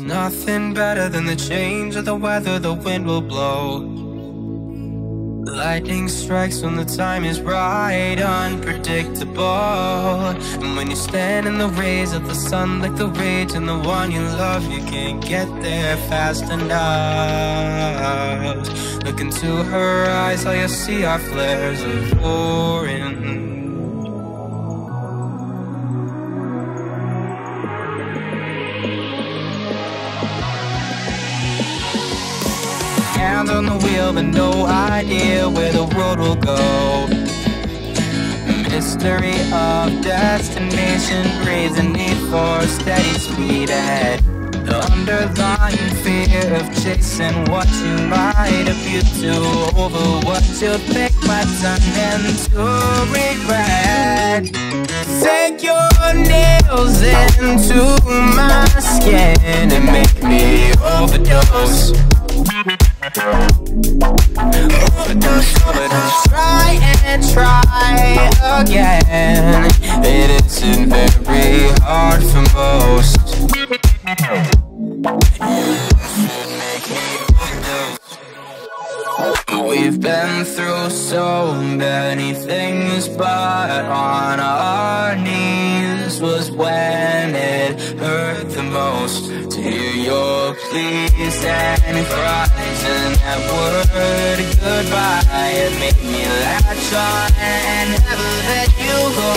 Nothing better than the change of the weather, the wind will blow. Lightning strikes when the time is right, unpredictable. And when you stand in the rays of the sun, like the rage and the one you love, you can't get there fast enough. Look into her eyes, all you see are flares of orange. Hand on the wheel, but no idea where the road will go. Mystery of destination breeds a need for steady speed ahead. The underlying fear of chasing what you might abuse to over what you'll think might turn into regret. Take your nails into my skin and make me. Overdose, and try again. It isn't very hard for most. We've been through so many things, but on our knees was when your pleas and cries and that word goodbye. It made me latch on and never let you go.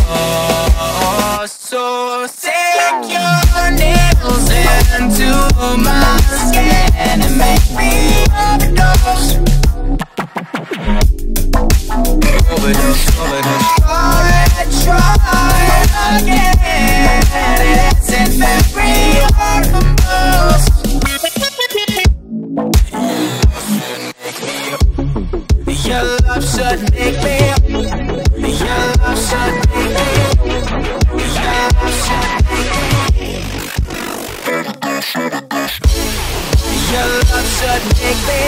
So take your nails into my skin and make me overdose. Overdose, overdose. Your love should make me. Your love should make me. Your love should make me. Your love should make me.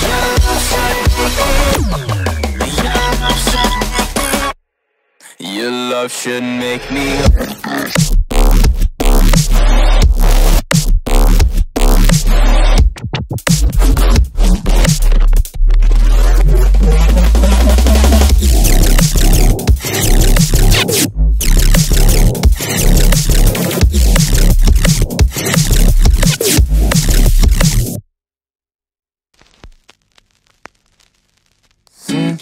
Your love should make me. Your love should make me.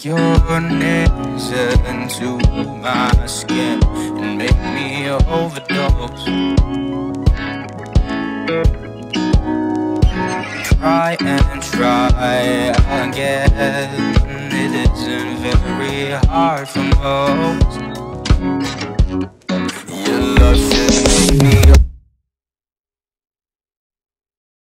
Sink your nails into my skin and make me overdose. Try and try again. It isn't very hard for most.